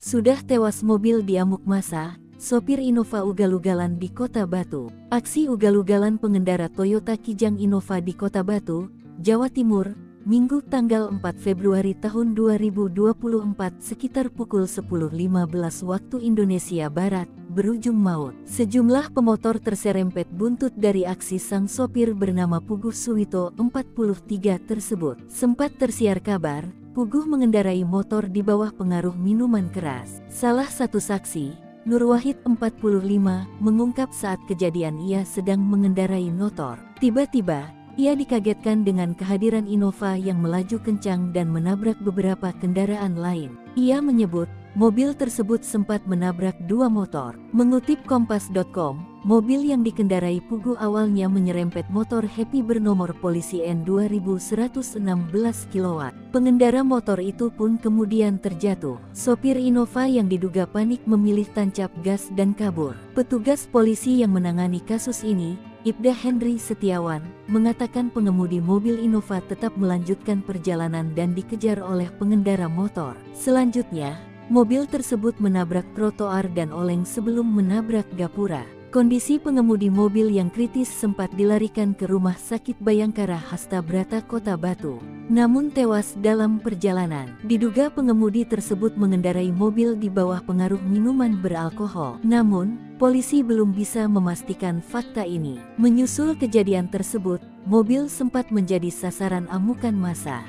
Sudah tewas mobil di amuk masa, sopir Innova ugal-ugalan di Kota Batu. Aksi ugal-ugalan pengendara Toyota Kijang Innova di Kota Batu, Jawa Timur, Minggu tanggal 4 Februari tahun 2024 sekitar pukul 10.15 waktu Indonesia Barat, berujung maut. Sejumlah pemotor terserempet buntut dari aksi sang sopir bernama Puguh Suwito 43 tersebut. Sempat tersiar kabar, Puguh mengendarai motor di bawah pengaruh minuman keras. Salah satu saksi, Nur Wahid 45, mengungkap saat kejadian ia sedang mengendarai motor. Tiba-tiba, ia dikagetkan dengan kehadiran Innova yang melaju kencang dan menabrak beberapa kendaraan lain. Ia menyebut, mobil tersebut sempat menabrak dua motor. Mengutip Kompas.com, Mobil yang dikendarai Pugu awalnya menyerempet motor Happy bernomor polisi N2116 kW. Pengendara motor itu pun kemudian terjatuh. Sopir Innova yang diduga panik memilih tancap gas dan kabur. Petugas polisi yang menangani kasus ini, Ibda Henry Setiawan, mengatakan pengemudi mobil Innova tetap melanjutkan perjalanan dan dikejar oleh pengendara motor. Selanjutnya, mobil tersebut menabrak trotoar dan oleng sebelum menabrak gapura. Kondisi pengemudi mobil yang kritis sempat dilarikan ke rumah sakit Bayangkara Hasta Brata Kota Batu. Namun tewas dalam perjalanan. Diduga pengemudi tersebut mengendarai mobil di bawah pengaruh minuman beralkohol. Namun, polisi belum bisa memastikan fakta ini. Menyusul kejadian tersebut, mobil sempat menjadi sasaran amukan massa.